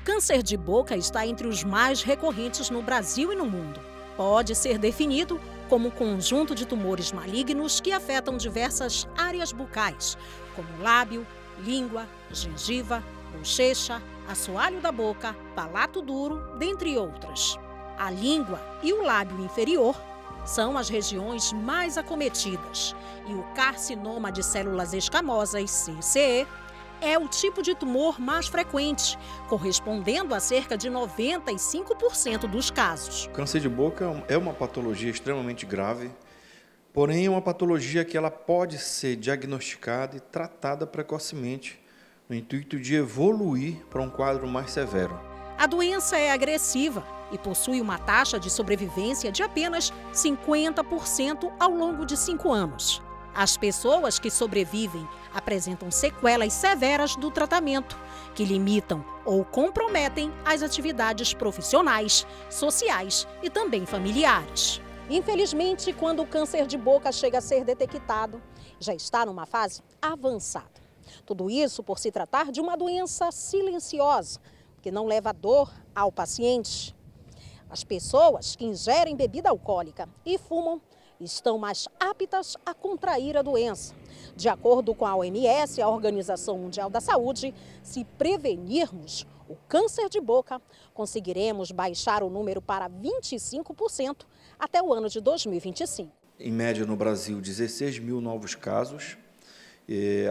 O câncer de boca está entre os mais recorrentes no Brasil e no mundo. Pode ser definido como um conjunto de tumores malignos que afetam diversas áreas bucais, como lábio, língua, gengiva, bochecha, assoalho da boca, palato duro, dentre outras. A língua e o lábio inferior são as regiões mais acometidas e o carcinoma de células escamosas, CCE, é o tipo de tumor mais frequente, correspondendo a cerca de 95% dos casos. O câncer de boca é uma patologia extremamente grave, porém é uma patologia que ela pode ser diagnosticada e tratada precocemente, no intuito de evoluir para um quadro mais severo. A doença é agressiva e possui uma taxa de sobrevivência de apenas 50% ao longo de cinco anos. As pessoas que sobrevivem apresentam sequelas severas do tratamento, que limitam ou comprometem as atividades profissionais, sociais e também familiares. Infelizmente, quando o câncer de boca chega a ser detectado, já está numa fase avançada. Tudo isso por se tratar de uma doença silenciosa, que não leva dor ao paciente. As pessoas que ingerem bebida alcoólica e fumam estão mais aptas a contrair a doença. De acordo com a OMS, a Organização Mundial da Saúde, se prevenirmos o câncer de boca, conseguiremos baixar o número para 25% até o ano de 2025. Em média, no Brasil, 16 mil novos casos,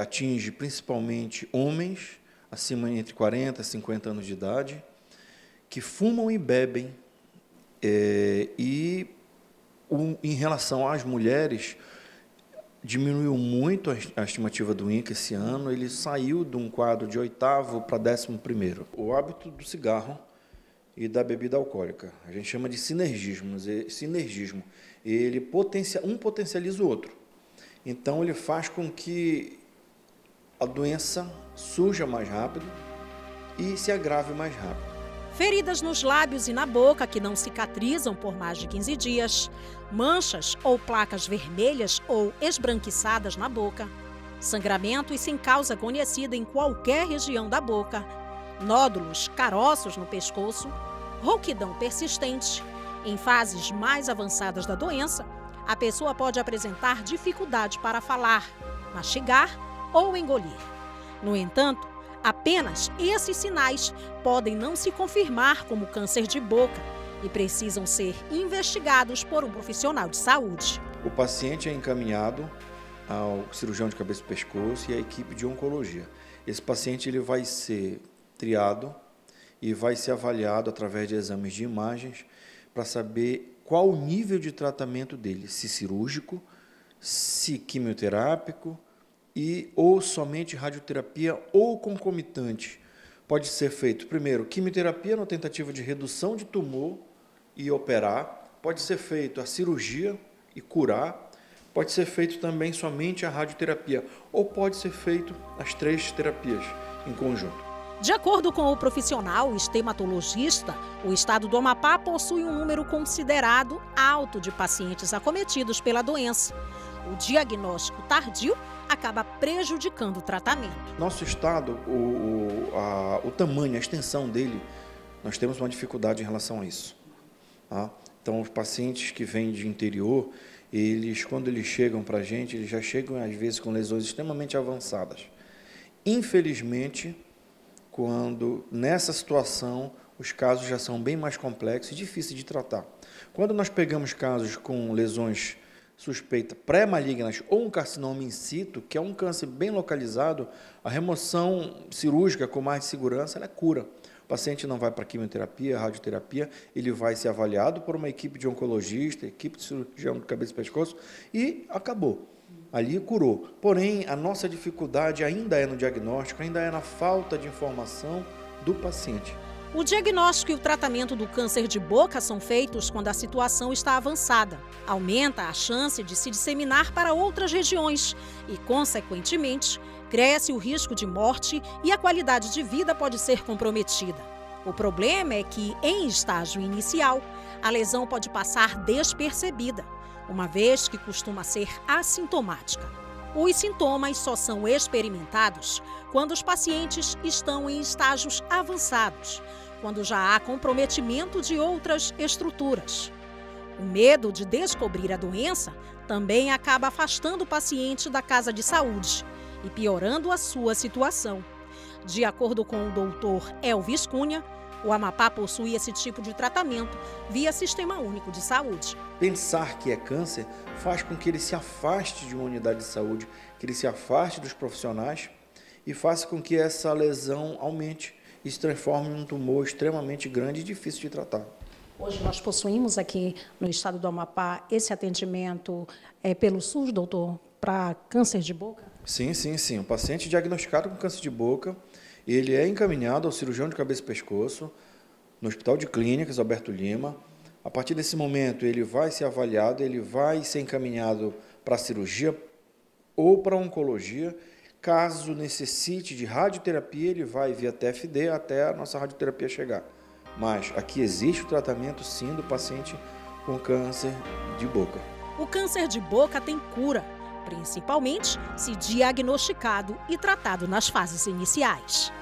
atinge principalmente homens acima entre 40 e 50 anos de idade, que fumam e bebem, e em relação às mulheres, diminuiu muito a estimativa do INCA esse ano. Ele saiu de um quadro de oitavo para décimo primeiro. O hábito do cigarro e da bebida alcoólica. A gente chama de sinergismo. Sinergismo. Ele potencia, um potencializa o outro. Então ele faz com que a doença surja mais rápido e se agrave mais rápido feridas nos lábios e na boca que não cicatrizam por mais de 15 dias, manchas ou placas vermelhas ou esbranquiçadas na boca, sangramento e sem causa conhecida em qualquer região da boca, nódulos, caroços no pescoço, rouquidão persistente. Em fases mais avançadas da doença, a pessoa pode apresentar dificuldade para falar, mastigar ou engolir. No entanto, Apenas esses sinais podem não se confirmar como câncer de boca e precisam ser investigados por um profissional de saúde. O paciente é encaminhado ao cirurgião de cabeça e pescoço e à equipe de oncologia. Esse paciente ele vai ser triado e vai ser avaliado através de exames de imagens para saber qual o nível de tratamento dele, se cirúrgico, se quimioterápico, e ou somente radioterapia ou concomitante. Pode ser feito, primeiro, quimioterapia na tentativa de redução de tumor e operar. Pode ser feito a cirurgia e curar. Pode ser feito também somente a radioterapia. Ou pode ser feito as três terapias em conjunto. De acordo com o profissional estematologista, o estado do Amapá possui um número considerado alto de pacientes acometidos pela doença. O diagnóstico tardio acaba prejudicando o tratamento. Nosso estado, o, o, a, o tamanho, a extensão dele, nós temos uma dificuldade em relação a isso. Tá? Então, os pacientes que vêm de interior, eles, quando eles chegam para a gente, eles já chegam às vezes com lesões extremamente avançadas. Infelizmente, quando nessa situação os casos já são bem mais complexos e difíceis de tratar. Quando nós pegamos casos com lesões suspeita pré-malignas ou um carcinoma in situ, que é um câncer bem localizado, a remoção cirúrgica com mais segurança é cura. O paciente não vai para quimioterapia, radioterapia, ele vai ser avaliado por uma equipe de oncologista, equipe de cirurgião de cabeça e pescoço e acabou. Ali curou. Porém, a nossa dificuldade ainda é no diagnóstico, ainda é na falta de informação do paciente. O diagnóstico e o tratamento do câncer de boca são feitos quando a situação está avançada. Aumenta a chance de se disseminar para outras regiões e, consequentemente, cresce o risco de morte e a qualidade de vida pode ser comprometida. O problema é que, em estágio inicial, a lesão pode passar despercebida, uma vez que costuma ser assintomática. Os sintomas só são experimentados quando os pacientes estão em estágios avançados, quando já há comprometimento de outras estruturas. O medo de descobrir a doença também acaba afastando o paciente da casa de saúde e piorando a sua situação. De acordo com o doutor Elvis Cunha, o Amapá possui esse tipo de tratamento via Sistema Único de Saúde. Pensar que é câncer faz com que ele se afaste de uma unidade de saúde, que ele se afaste dos profissionais e faça com que essa lesão aumente e se transforme em um tumor extremamente grande e difícil de tratar. Hoje nós possuímos aqui no estado do Amapá esse atendimento é, pelo SUS, doutor, para câncer de boca? Sim, sim, sim. O paciente diagnosticado com câncer de boca, ele é encaminhado ao cirurgião de cabeça e pescoço no Hospital de Clínicas Alberto Lima. A partir desse momento, ele vai ser avaliado, ele vai ser encaminhado para cirurgia ou para oncologia. Caso necessite de radioterapia, ele vai via TFD até a nossa radioterapia chegar. Mas aqui existe o tratamento sim do paciente com câncer de boca. O câncer de boca tem cura, principalmente se diagnosticado e tratado nas fases iniciais.